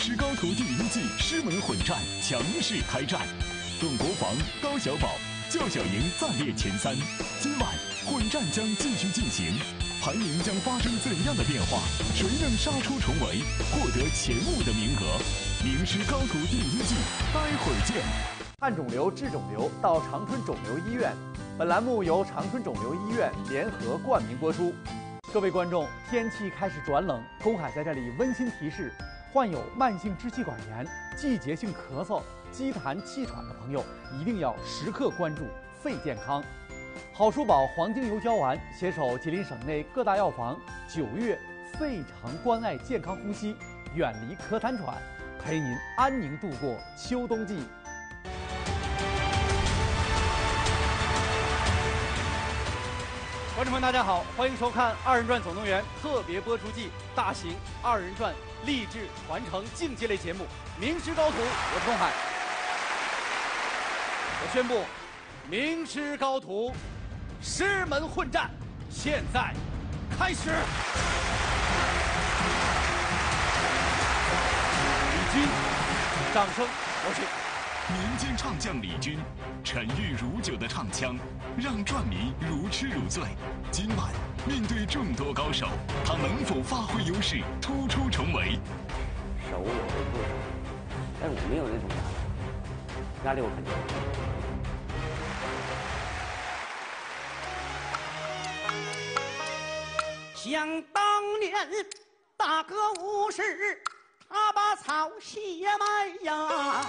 师高徒第一季师门混战强势开战，董国防、高小宝、教小营暂列前三。今晚混战将继续进行，排名将发生怎样的变化？谁能杀出重围，获得前五的名额？名师高徒第一季，待会儿见。看肿瘤治肿瘤，到长春肿瘤医院。本栏目由长春肿瘤医院联合冠名播出。各位观众，天气开始转冷，公海在这里温馨提示：患有慢性支气管炎、季节性咳嗽、积痰气喘的朋友，一定要时刻关注肺健康。好舒宝黄精油胶丸携手吉林省内各大药房，九月肺肠关爱健康呼吸，远离咳痰喘，陪您安宁度过秋冬季。观众朋友，大家好，欢迎收看《二人转总动员》特别播出季大型二人转励志传承竞技类节目《名师高徒》，我是东海。我宣布，名师高徒师门混战现在开始。李军，掌声有请。民间唱将李军，沉郁如酒的唱腔，让转迷如痴如醉。今晚面对众多高手，他能否发挥优势，突出重围？手有的不手，但我没有那种压力，压力我肯定。想当年，大哥无事，他把草鞋卖呀。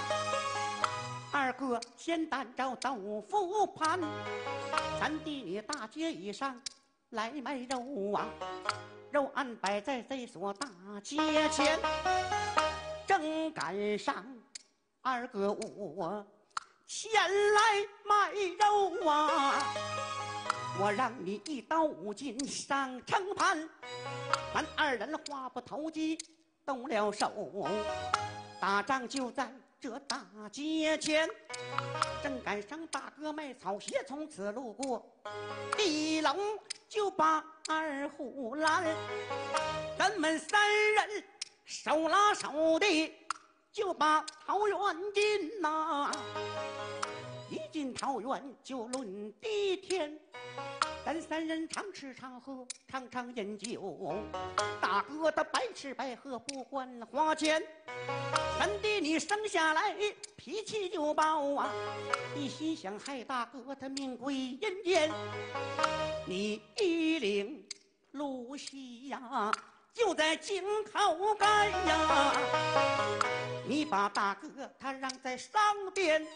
二哥先担着豆腐盘，咱弟大街以上来卖肉啊，肉案摆在这所大街前，正赶上二哥我前来卖肉啊，我让你一刀五斤上秤盘，咱二人话不投机动了手，打仗就在。这大街前，正赶上大哥卖草鞋从此路过，一龙就把二虎拦，咱们三人手拉手的就把桃园进呐，一进桃园就论地天。咱三人常吃常喝，常常饮酒。大哥他白吃白喝，不管花钱。三弟你生下来脾气就暴啊！一心想害大哥他命归阴间。你一领露西呀，就在井口干呀。你把大哥他让在上边，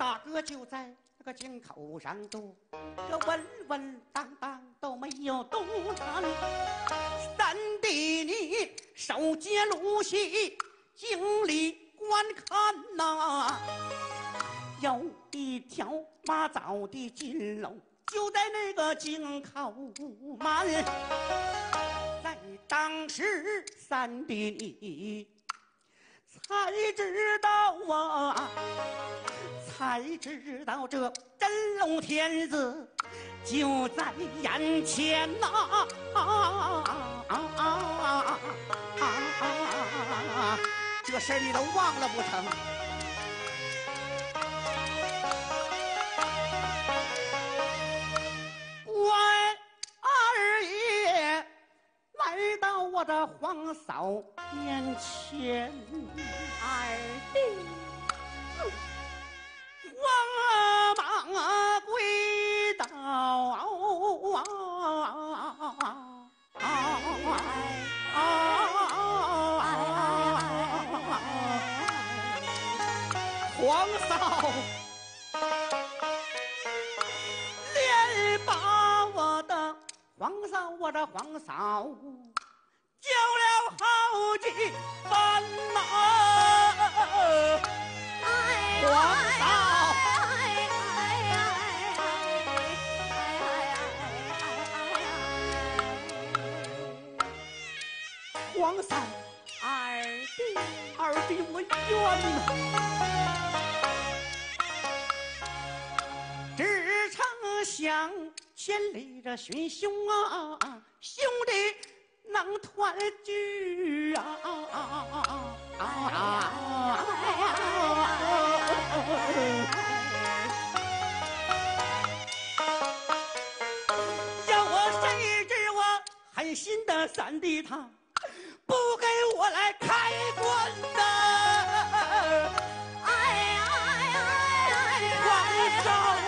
大哥就在。那个井口上坐，这稳稳当当都没有动弹。三弟你手接露西，井里观看呐。有一条马早的金龙，就在那个井口满。在当时，三弟你才知道啊。才知道这真龙天子就在眼前呐！啊啊啊啊啊啊啊这事儿你都忘了不成？来到我的皇嫂面前，二弟。慌忙跪倒啊！皇嫂，皇嫂，我的皇嫂叫了好几番呐！皇嫂。皇嫂，二弟，二弟我冤呐！只成想千里这寻兄啊，兄弟能团聚啊！要我谁知我狠心的三弟他不给我来开棺呐！哎哎哎哎！王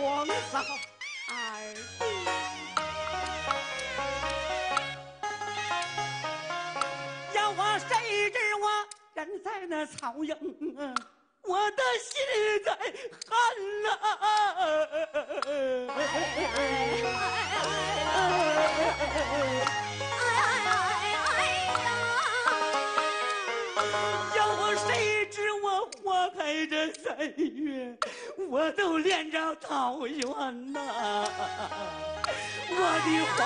皇！嫂二弟，要我谁知我人在那曹营啊，我的心在汉呐、我陪着三月，我都恋着桃园呐。我的花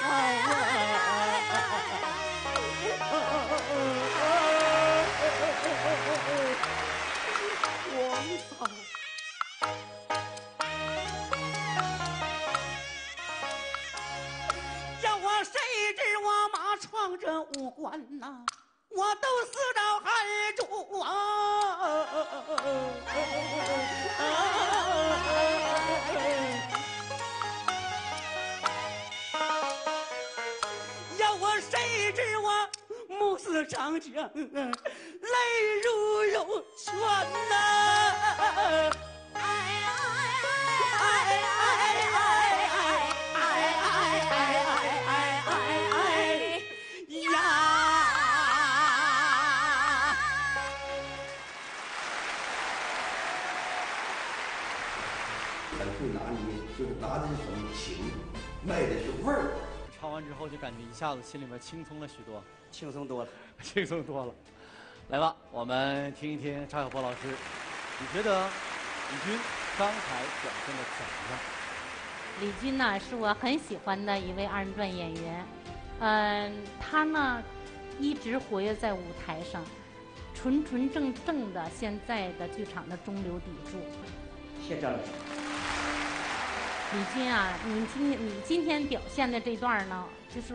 开啊，黄花要我谁知我妈闯这五关呐？我都死到汉中啊！要我谁知我目死长江，泪如涌泉呐！卖的是味儿。唱完之后就感觉一下子心里面轻松了许多，轻松多了。轻松多了。来吧，我们听一听张晓波老师，你觉得李军刚才表现的怎么样？李军呢，是我很喜欢的一位二人转演员。嗯、他呢一直活跃在舞台上，纯纯正正的现在的剧场的中流砥柱。谢张老师。李军啊，你今天你今天表现的这段呢，就是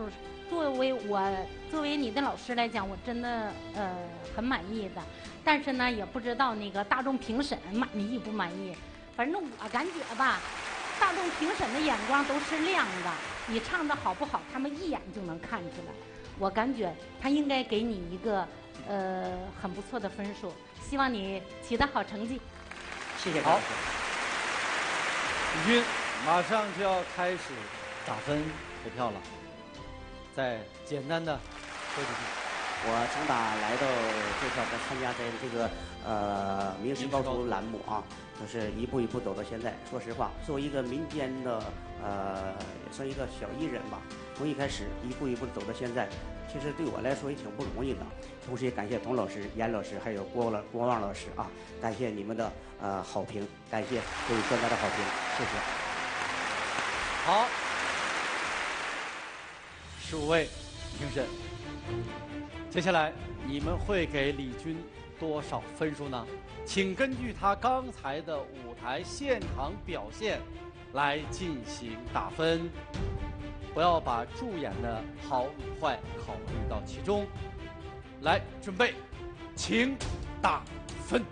作为我作为你的老师来讲，我真的呃很满意的。但是呢，也不知道那个大众评审满意不满意。反正我感觉吧，大众评审的眼光都是亮的，你唱的好不好，他们一眼就能看出来。我感觉他应该给你一个呃很不错的分数，希望你取得好成绩。谢谢好。李军马上就要开始打分投票了，再简单的说几句。我从打来到这块儿参加咱这个呃名师高徒栏目啊，就是一步一步走到现在。说实话，作为一个民间的呃，也算一个小艺人吧，从一开始一步一步走到现在，其实对我来说也挺不容易的。同时也感谢童老师、严老师还有郭老郭旺老师啊，感谢你们的呃好评，感谢各位专家的好评，谢谢。好，十五位评审，接下来你们会给李军多少分数呢？请根据他刚才的舞台现场表现来进行打分，不要把助演的好与坏考虑到其中。来，准备，请打分。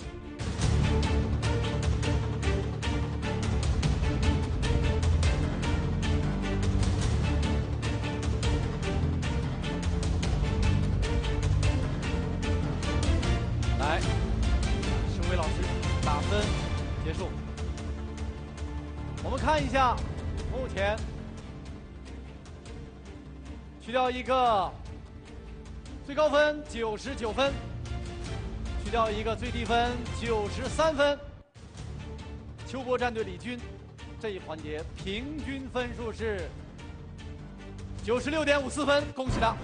打分结束。我们看一下，目前去掉一个最高分九十九分，去掉一个最低分九十三分。秋波战队李军这一环节平均分数是九十六点五四分，恭喜他。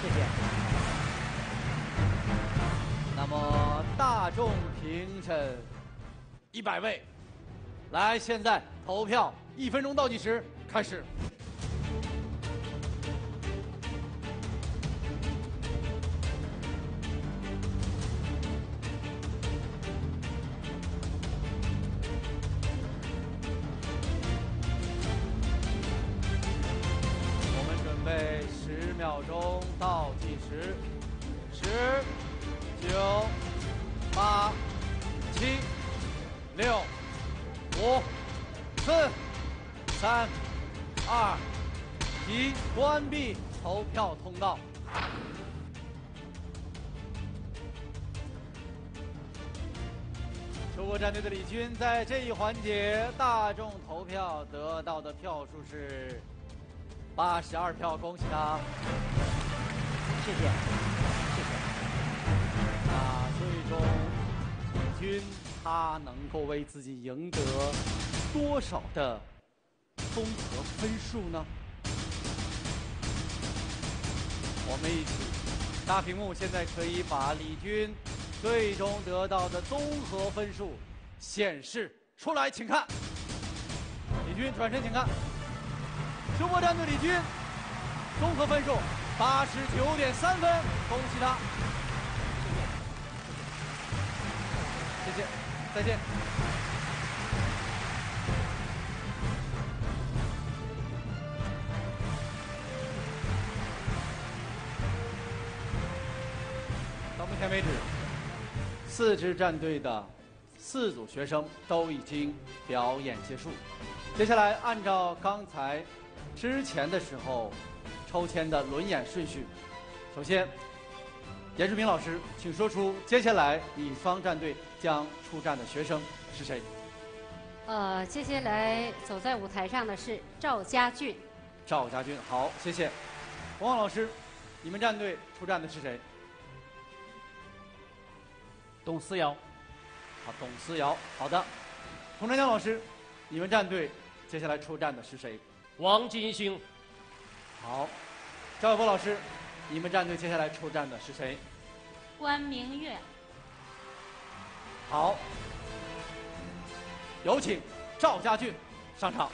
谢谢。我大众评审一百位。来现在投票一分钟倒计时开始。我们准备十秒钟倒计时。投票通道。中国战队的李军在这一环节大众投票得到的票数是八十二票，恭喜他！谢谢，谢谢。那最终李军他能够为自己赢得多少的综合分数呢？我们一起，大屏幕现在可以把李军最终得到的综合分数显示出来，请看。李军转身，请看。修波战队李军综合分数八十九点三分，恭喜他！谢谢，再见。到目前为止，四支战队的四组学生都已经表演结束。接下来，按照刚才之前的时候抽签的轮演顺序，首先，严志平老师，请说出接下来乙方战队将出战的学生是谁？呃，接下来走在舞台上的是赵家俊。赵家俊，好，谢谢。王老师，你们战队出战的是谁？董思瑶，好，董思瑶，好的。洪长江老师，你们战队接下来出战的是谁？王金星，好。赵晓波老师，你们战队接下来出战的是谁？关明月，好。有请赵家俊上场。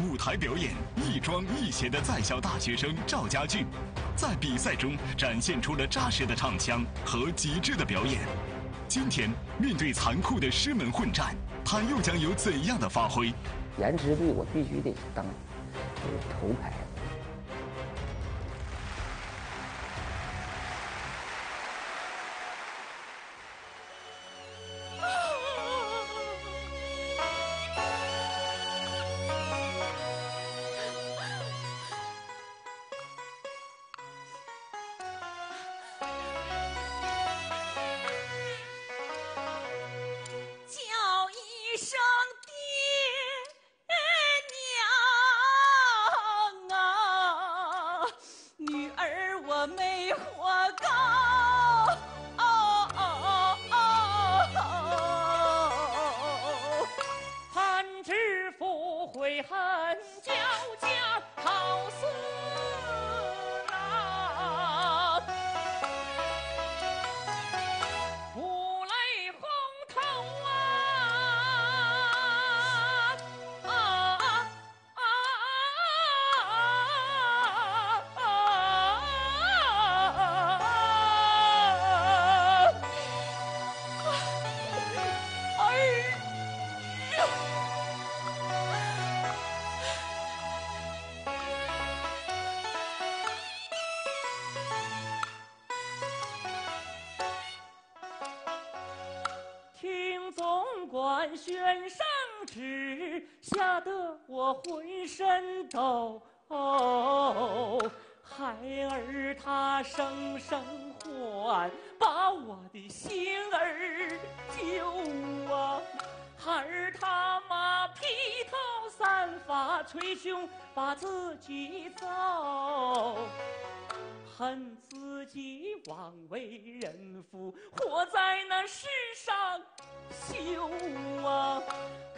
舞台表演亦庄亦谐的在校大学生赵家俊，在比赛中展现出了扎实的唱腔和极致的表演。今天面对残酷的师门混战，他又将有怎样的发挥？颜值队我必须得当头牌。我浑身抖。孩儿他声声唤，把我的心儿揪啊！孩儿他妈披头散发，捶胸把自己揍。恨自己枉为人妇，活在那世上羞啊！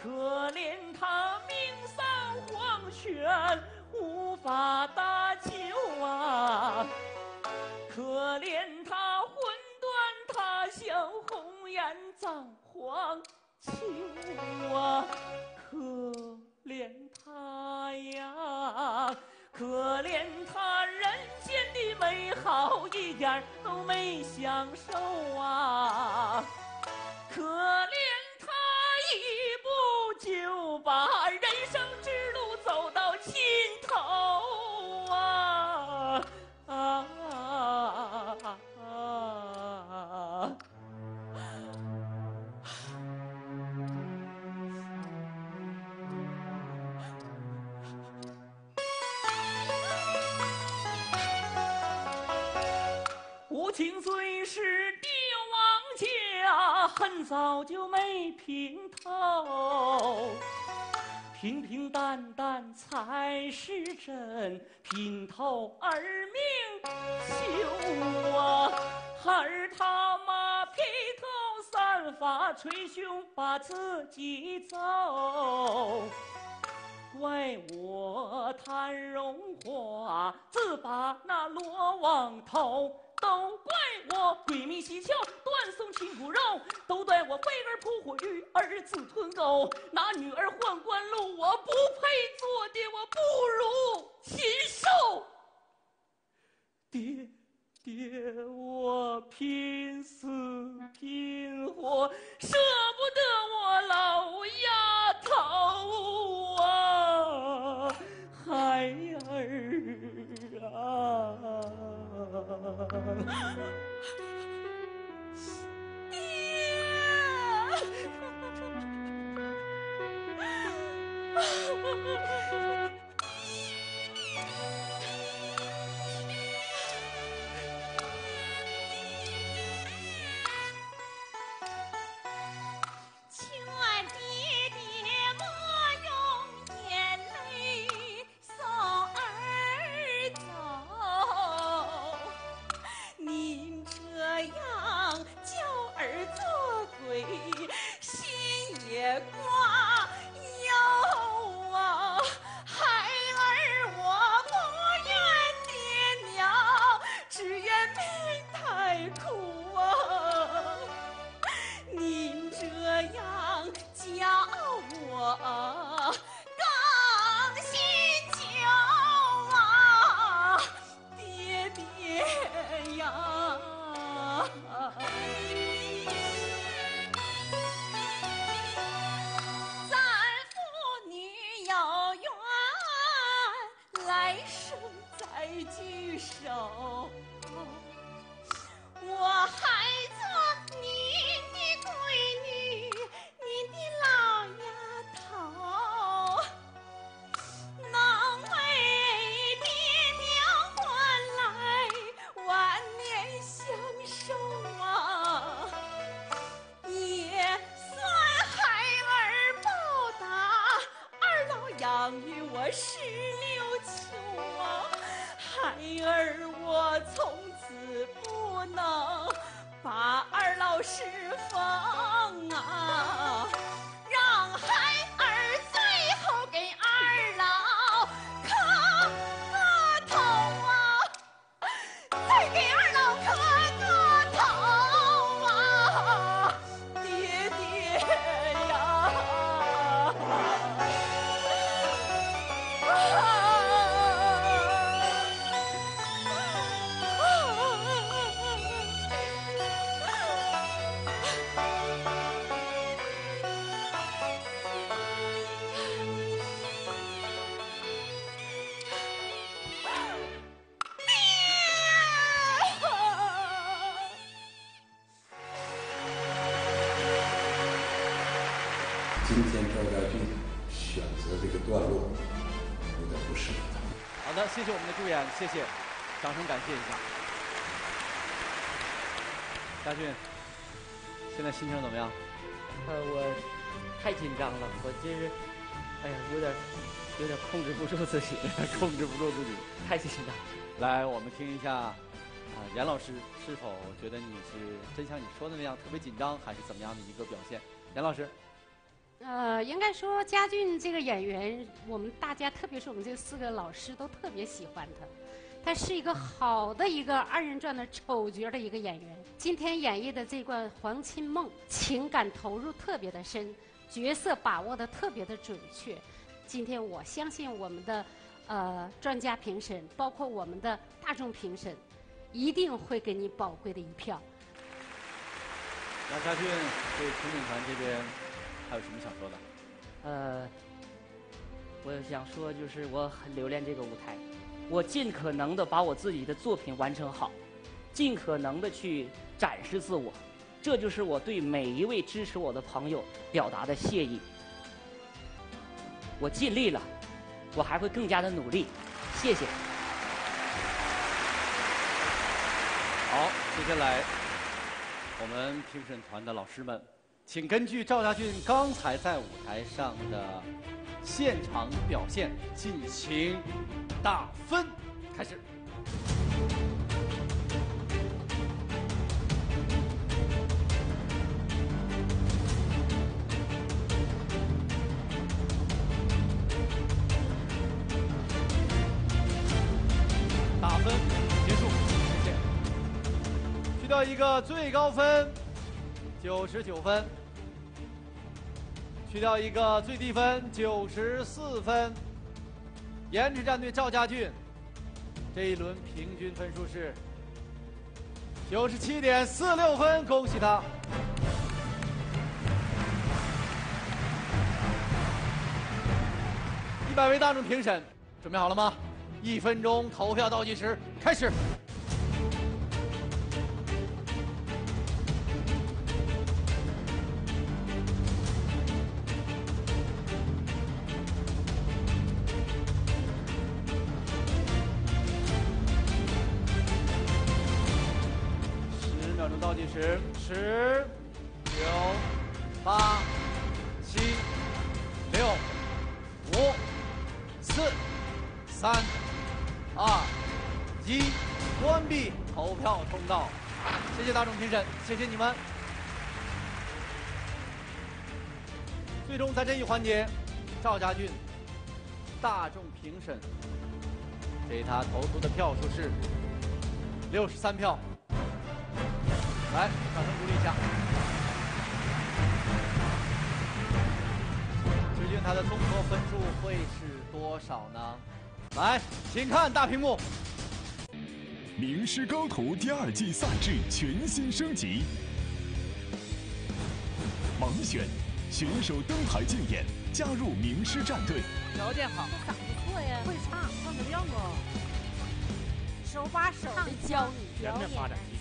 可怜他命丧黄泉，无法搭救啊！可怜他魂断他乡，红颜葬黄秋啊！可怜他呀！可怜他人间的美好一点都没享受啊！可怜他一步就把人生早就没平头。平平淡淡才是真，平头而命休啊！孩儿他妈披头散发，捶胸把自己揍。怪我贪荣华，自把那罗网头。都怪我鬼迷心窍，断送亲骨肉；都怪我飞儿扑火，鱼儿自吞钩。拿女儿换官路，我不配做爹，我不如禽兽。爹，爹，我拼死拼活，舍不得我老丫头爹。掌声感谢一下。嘉俊，现在心情怎么样？呃，我太紧张了，我就是，哎呀，有点有点控制不住自己，控制不住自己，太紧张。来，我们听一下，啊，严老师是否觉得你是真像你说的那样特别紧张，还是怎么样的一个表现？严老师。呃，应该说嘉俊这个演员，我们大家，特别是我们这四个老师都特别喜欢他。他是一个好的一个二人转的丑角的一个演员。今天演绎的这段《皇亲梦》，情感投入特别的深，角色把握的特别的准确。今天我相信我们的呃专家评审，包括我们的大众评审，一定会给你宝贵的一票。那嘉俊对评审团这边。还有什么想说的？呃，我想说就是我很留恋这个舞台，我尽可能的把我自己的作品完成好，尽可能的去展示自我，这就是我对每一位支持我的朋友表达的谢意。我尽力了，我还会更加的努力，谢谢。好，接下来我们评审团的老师们。请根据赵家俊刚才在舞台上的现场表现进行打分。开始。打分结束，谢谢。去掉一个最高分，九十九分；去掉一个最低分，九十四分。颜值战队赵家俊，这一轮平均分数是九十七点四六分，恭喜他。一百位大众评审，准备好了吗？一分钟投票倒计时开始。倒计时，十、九、八、七、六、五、四、三、二、一，关闭投票通道。谢谢大众评审，谢谢你们。最终在这一环节，赵家俊，大众评审给他投出的票数是六十三票。来，掌声鼓励一下。究竟他的综合分数会是多少呢？来，请看大屏幕。名师高徒第二季赛制全新升级，盲选选手登台竞演，加入名师战队。条件好，嗓子不错呀，会唱，唱怎么样啊？手把手的教你全面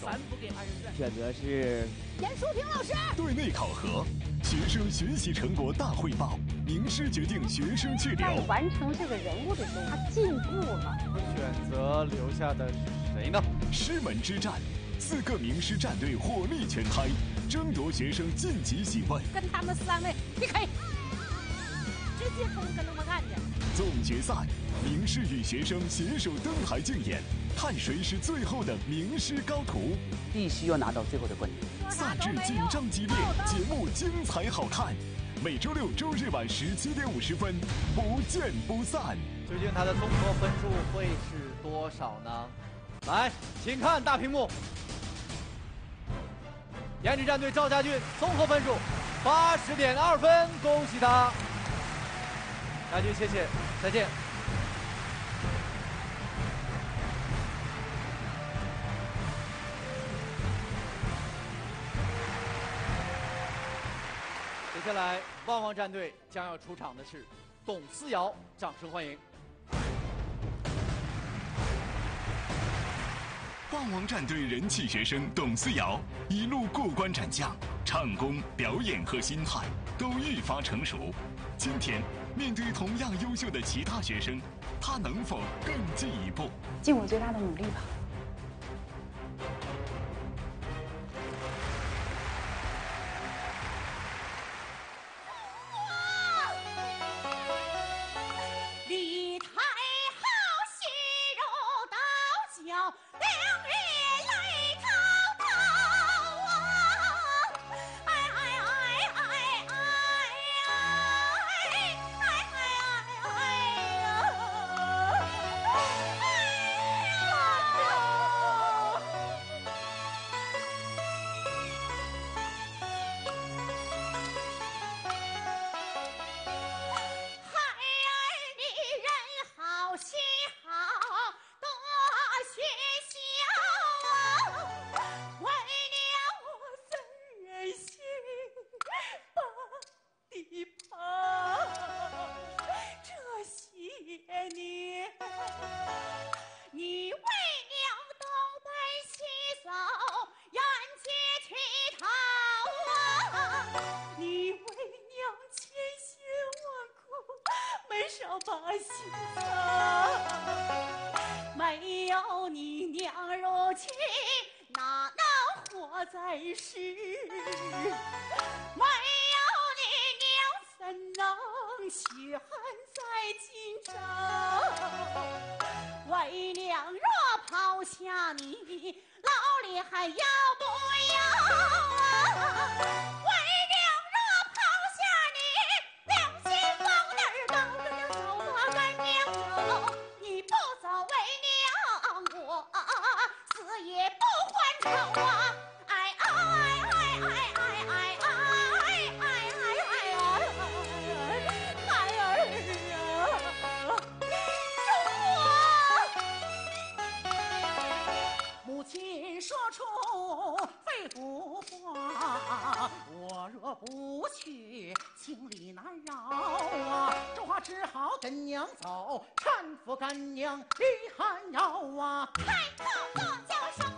发展提高。三不给二人转。选择是严淑萍老师。对内考核，学生学习成果大汇报，名师决定学生去留。在完成这个人物的时候，他进步了。选择留下的是谁呢？师门之战，四个名师战队火力全开，争夺学生晋级席位。跟他们三位 PK，直接冲跟他们干去。总决赛，名师与学生携手登台竞演，看谁是最后的名师高徒。必须要拿到最后的冠军。赛制紧张激烈，节目精彩好看。每周六、周日晚十七点五十分，不见不散。究竟他的综合分数会是多少呢？来，请看大屏幕。颜值战队赵家俊综合分数八十点二分，恭喜他。家俊，谢谢，再见。接下来，旺旺战队将要出场的是董思瑶，掌声欢迎。旺旺战队人气学生董思瑶一路过关斩将，唱功、表演和心态都愈发成熟。今天面对同样优秀的其他学生，他能否更进一步？尽我最大的努力吧。只好跟娘走，搀扶干娘离寒窑啊！开口坐轿上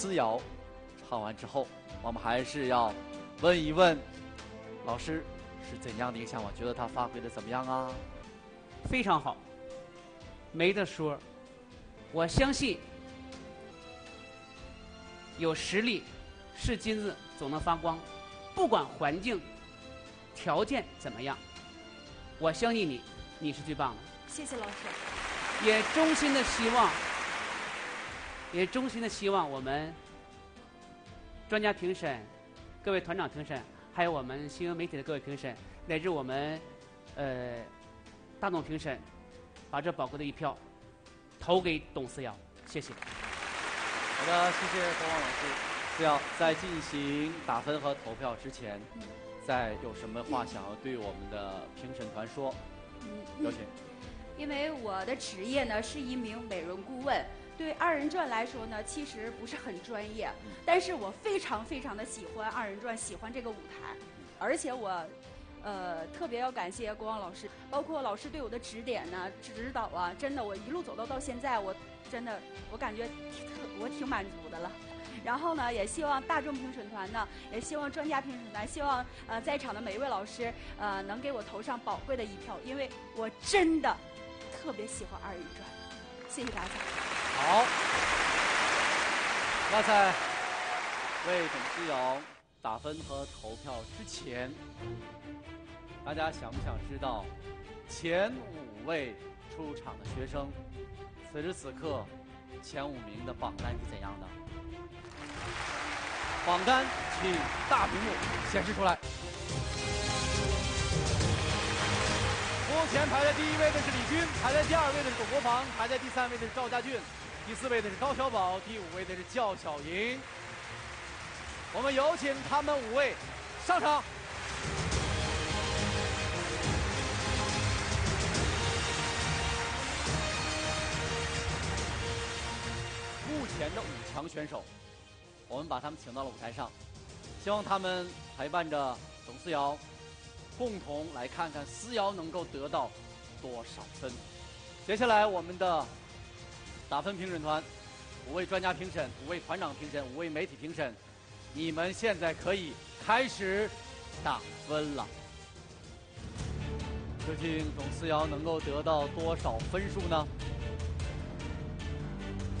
思瑶唱完之后，我们还是要问一问老师是怎样的一个想法？觉得他发挥的怎么样啊？非常好，没得说。我相信有实力是金子，总能发光。不管环境条件怎么样，我相信你，你是最棒的。谢谢老师。也衷心的希望，也衷心的希望我们专家评审、各位团长评审，还有我们新闻媒体的各位评审，乃至我们呃大众评审，把这宝贵的一票投给董思瑶。谢谢。好的，谢谢国王老师。思瑶，在进行打分和投票之前，在有什么话想要对我们的评审团说？有请。因为我的职业呢是一名美容顾问，对二人转来说呢其实不是很专业，但是我非常非常的喜欢二人转，喜欢这个舞台，而且我。呃，特别要感谢国王老师，包括老师对我的指点呢、指导啊，真的，我一路走到到现在，我真的，我感觉挺特，我挺满足的了。然后呢，也希望大众评审团呢，也希望专家评审团，希望呃在场的每一位老师呃能给我投上宝贵的一票，因为我真的特别喜欢二人转。谢谢大家。好，那在为董思瑶打分和投票之前，大家想不想知道前五位出场的学生，此时此刻前五名的榜单是怎样的？榜单请大屏幕显示出来。目前排在第一位的是李军，排在第二位的是董国防，排在第三位的是赵家俊，第四位的是高小宝，第五位的是教小莹。我们有请他们五位上场。目前的五强选手，我们把他们请到了舞台上，希望他们陪伴着董思瑶，共同来看看思瑶能够得到多少分。接下来，我们的打分评审团，五位专家评审，五位团长评审，五位媒体评审，你们现在可以开始打分了。究竟董思瑶能够得到多少分数呢？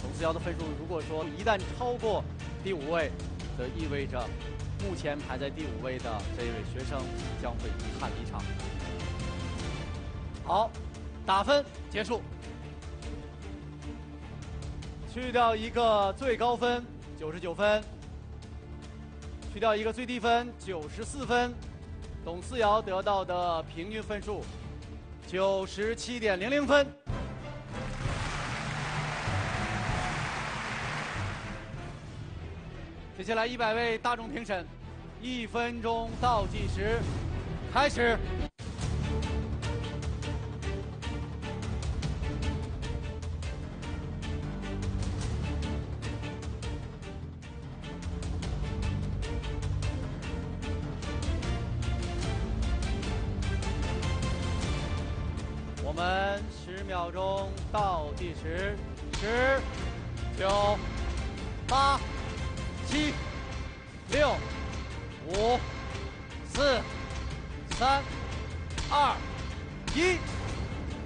董思瑶的分数，如果说一旦超过第五位，则意味着目前排在第五位的这一位学生将会遗憾离场。好，打分结束。去掉一个最高分九十九分，去掉一个最低分九十四分，董思瑶得到的平均分数九十七点零零分。接下来一百位大众评审，一分钟倒计时开始。倒计时，十、九、八、七、六、五、四、三、二、一，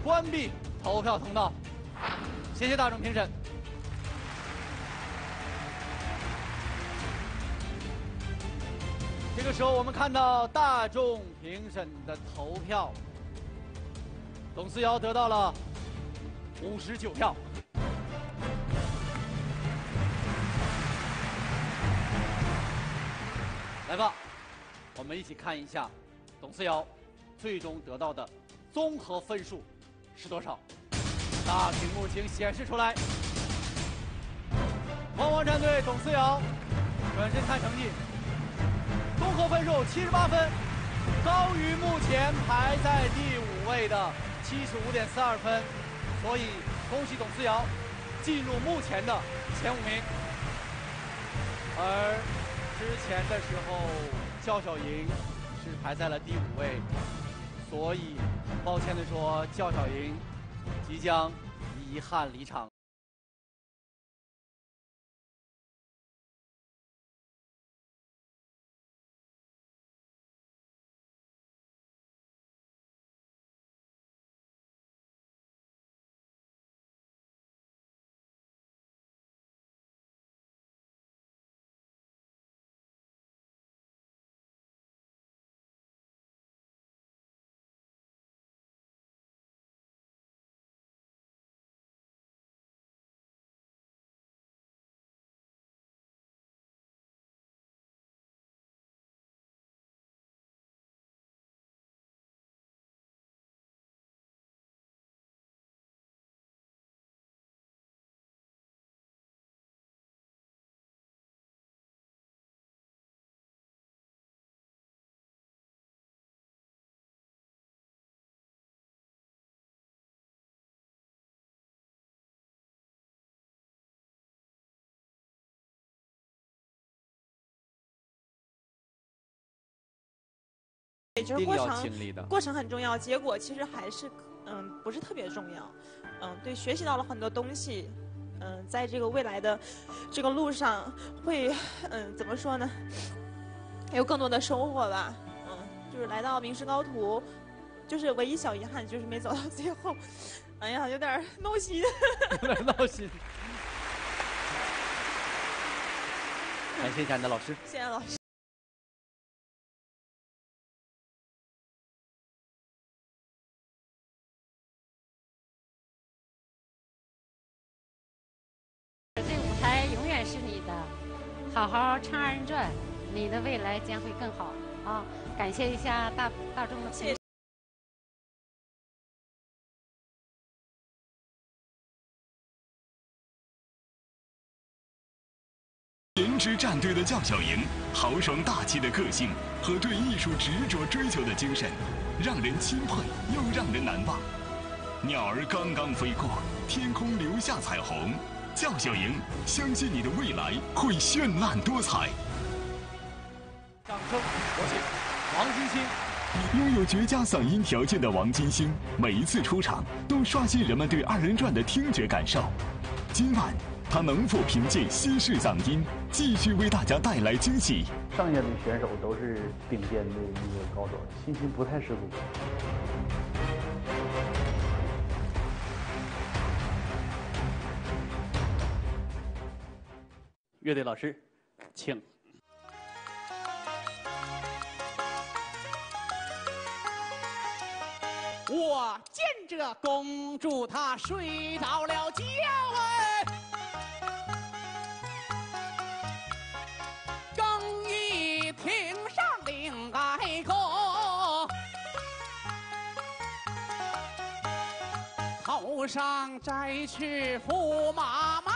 关闭投票通道。谢谢大众评审。这个时候，我们看到大众评审的投票，董思瑶得到了五十九票。来吧，我们一起看一下董思瑶最终得到的综合分数是多少。大屏幕请显示出来。汪汪战队董思瑶，转身看成绩，综合分数七十八分，高于目前排在第五位的七十五点四二分，所以恭喜董思瑶进入目前的前五名。而之前的时候，焦小莹是排在了第五位，所以抱歉的说，焦小莹即将遗憾离场。也就是过程过程很重要，结果其实还是嗯不是特别重要，嗯对，学习到了很多东西，嗯在这个未来的这个路上会嗯怎么说呢，有更多的收获吧，嗯就是来到名师高徒，就是唯一小遗憾就是没走到最后，哎呀有点闹心，有点闹心。感谢一下你的老师。谢谢老师。好好唱二人转，你的未来将会更好啊！感谢一下大大众的谢谢。颜值战队的赵小莹，豪爽大气的个性和对艺术执着追求的精神，让人钦佩又让人难忘。鸟儿刚刚飞过，天空留下彩虹。教小莹，相信你的未来会绚烂多彩。掌声有请王金星。拥有绝佳嗓音条件的王金星，每一次出场都刷新人们对二人转的听觉感受。今晚，他能否凭借稀释嗓音，继续为大家带来惊喜？剩下的选手都是顶尖的一个高手，信心不太十足。乐队老师，请。我见着公主她睡着了觉哎，更衣亭上另爱个，头上摘去驸马帽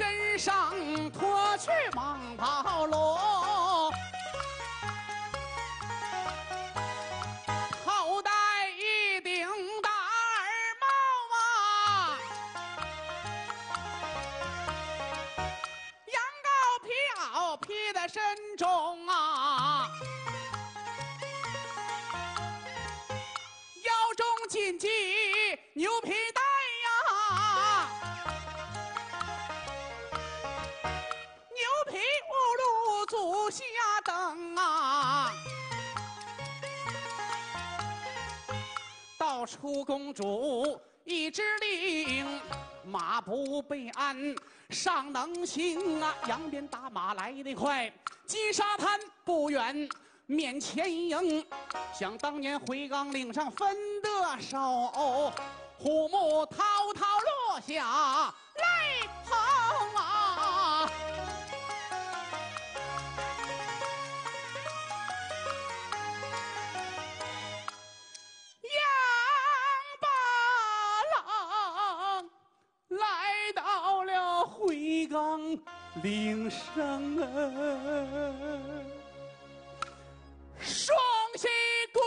身上脱去蟒袍罗，头戴一顶大耳帽啊，羊羔皮袄披在身中啊，腰中紧系牛皮带。出公主一支令，马不备鞍尚能行啊。扬鞭打马来的快，金沙滩不远，面前迎。想当年回岗岭上分的手，虎目滔滔落下泪。好。岭上啊，双膝跪。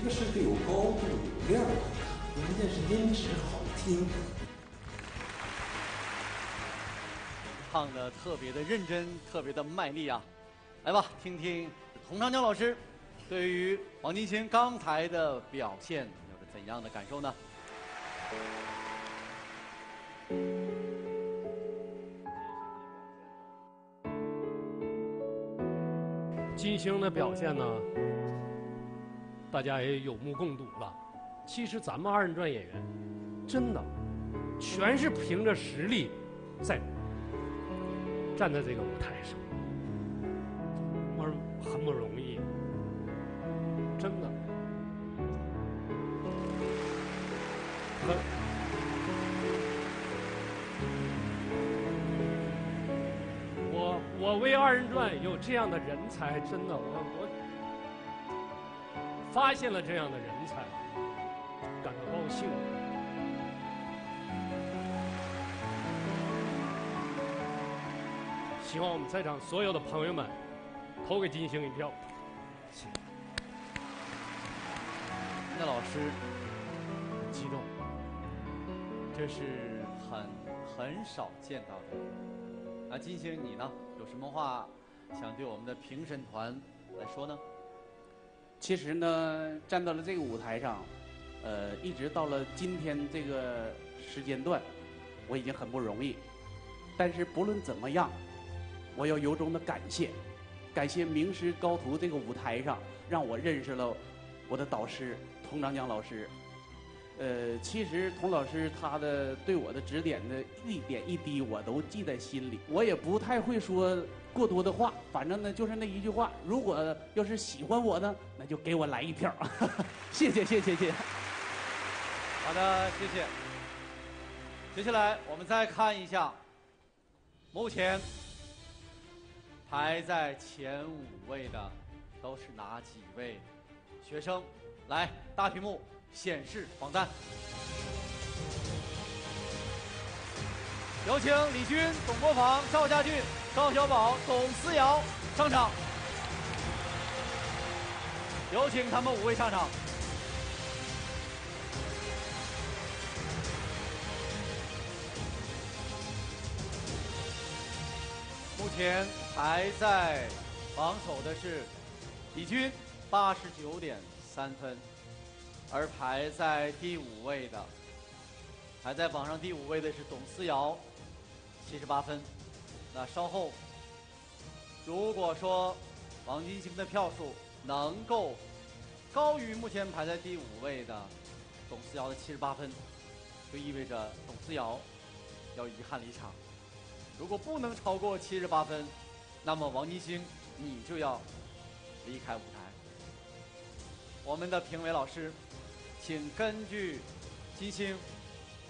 一个是得有高度有量，关键是音质好听。唱的特别的认真，特别的卖力啊！来吧，听听洪长江老师对于王金星刚才的表现有着怎样的感受呢？金星的表现呢，大家也有目共睹了。其实咱们二人转演员，真的全是凭着实力在站在这个舞台上，我很不容易，真的。我我为二人转有这样的人才，真的，我我发现了这样的人才，感到高兴。希望我们在场所有的朋友们投给金星一票。那老师激动，这是很很少见到的。啊，金星，你呢？有什么话想对我们的评审团来说呢？其实呢，站到了这个舞台上，呃，一直到了今天这个时间段，我已经很不容易。但是不论怎么样，我要由衷的感谢，感谢名师高徒这个舞台上，让我认识了我的导师佟长江老师。呃，其实佟老师他的对我的指点的一点一滴，我都记在心里。我也不太会说过多的话，反正呢就是那一句话：如果要是喜欢我呢，那就给我来一票。谢谢谢谢谢谢。好的，谢谢。接下来我们再看一下，目前排在前五位的都是哪几位学生？来，大屏幕显示榜单。有请李军、董国防、赵家俊、高小宝、董思瑶上场。有请他们五位上场。目前排在榜首的是李军，八十九点三分，而排在第五位的，排在榜上第五位的是董思瑶，七十八分。那稍后，如果说王金星的票数能够高于目前排在第五位的董思瑶的七十八分，就意味着董思瑶要遗憾离场。如果不能超过七十八分，那么王金星你就要离开舞台。我们的评委老师，请根据金星、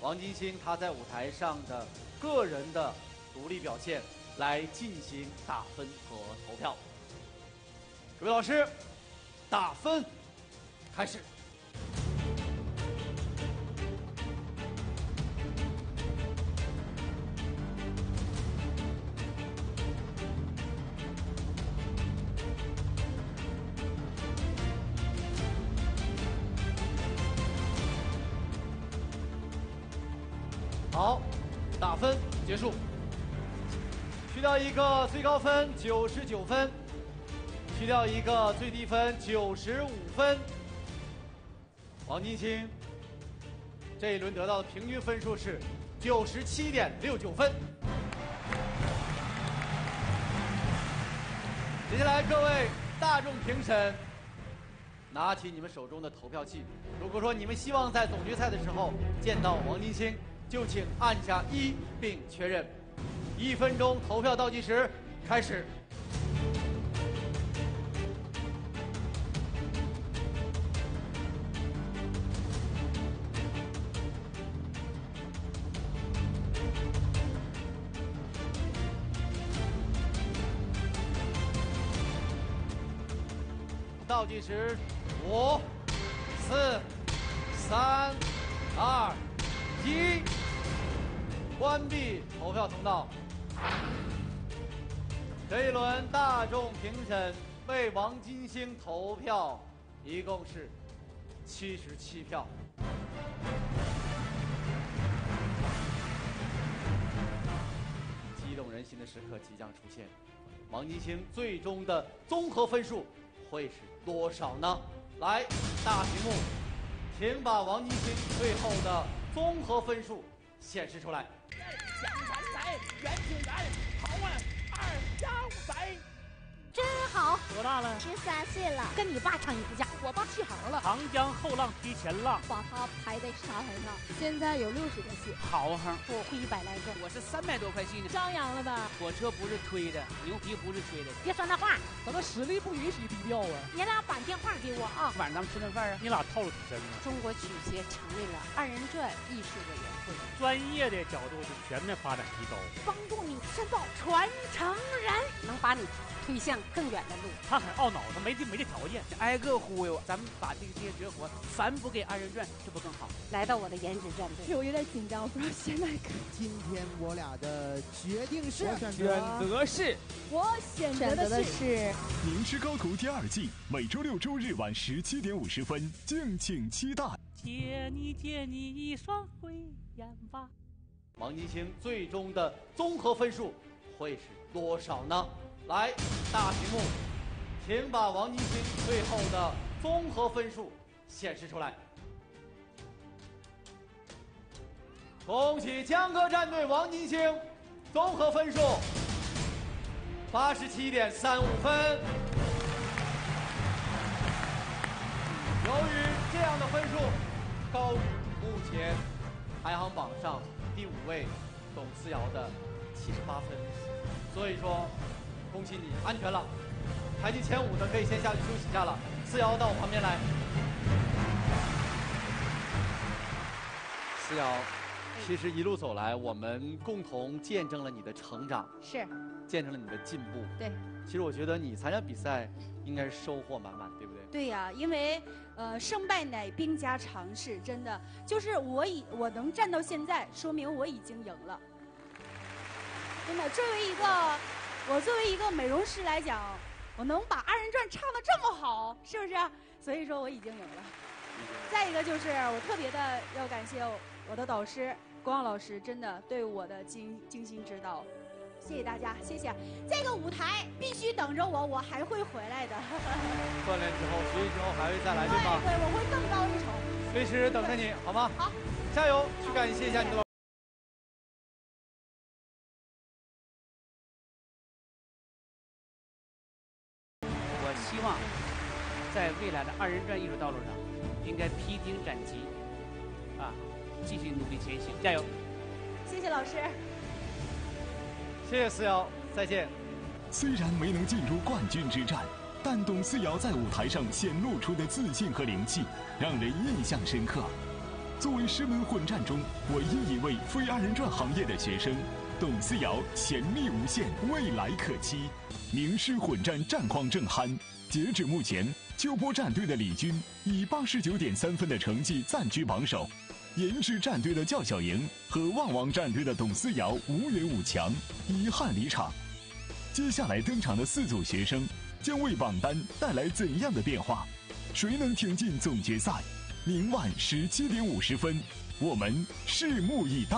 王金星他在舞台上的个人的独立表现来进行打分和投票。各位老师，打分开始。一个最高分九十九分，去掉一个最低分九十五分。王金星这一轮得到的平均分数是九十七点六九分。接下来，各位大众评审，拿起你们手中的投票器。如果说你们希望在总决赛的时候见到王金星，就请按下一并确认。一分钟投票倒计时开始。倒计时，审为王金星投票，一共是七十七票。激动人心的时刻即将出现，王金星最终的综合分数会是多少呢？来，大屏幕，请把王金星最后的综合分数显示出来。真好，多大了？十三岁了，跟你爸唱一次架。我爸弃行了。长江后浪推前浪，把他排在沙滩上，现在有六十个戏。豪横，我会一百来个。我是三百多块戏呢。张扬了吧？火车不是推的，牛皮不是吹的。别说那话，咱们实力不允许低调啊。你俩把电话给我啊。晚上咱们吃顿饭啊。你俩套路挺深啊。中国曲协成立了二人转艺术委员会，专业的角度是全面发展提高，帮助你申报传承人，能把你推向更远的路。他很懊恼，他没这没这条件，挨个忽悠。咱们把这个这些绝活反哺给二人转，这不更好？来到我的颜值战队，我有点紧张，我不知道现在可。今天我俩的决定是选择是，我选择的是《名师高徒》第二季，每周六周日晚十七点五十分，敬请期待。借你借你一双慧眼吧。王金星最终的综合分数会是多少呢？来，大屏幕，请把王金星最后的综合分数显示出来。恭喜江歌战队王金星，综合分数八十七点三五分。由于这样的分数高于目前排行榜上第五位董思瑶的七十八分，所以说恭喜你安全了。排进前五的可以先下去休息一下了。思瑶到我旁边来。思瑶，其实一路走来，我们共同见证了你的成长，是，见证了你的进步。对。其实我觉得你参加比赛应该是收获满满，对不对？对呀、因为呃胜败乃兵家常事，真的就是我已我能站到现在，说明我已经赢了。真的，作为一个我作为一个美容师来讲，我能把二人转唱的这么好，是不是？所以说我已经赢了。再一个就是我特别的要感谢我的导师光老师，真的对我的精精心指导。谢谢大家，谢谢。这个舞台必须等着我，我还会回来的。锻炼之后，学习之后还会再来，对吗？对，我会更高一筹。随时等着你，好吗？好，加油！去感谢一下你的二人转艺术道路上，应该披荆斩棘，啊，继续努力前行，加油！谢谢老师。谢谢思瑶，再见。虽然没能进入冠军之战，但董思瑶在舞台上显露出的自信和灵气，让人印象深刻。作为师门混战中唯一一位非二人转行业的学生，董思瑶潜力无限，未来可期。名师混战战况正酣，截止目前，秋波战队的李军以八十九点三分的成绩暂居榜首。颜值战队的教小莹和旺旺战队的董思瑶无缘五强，遗憾离场。接下来登场的四组学生将为榜单带来怎样的变化？谁能挺进总决赛？明晚十七点五十分，我们拭目以待。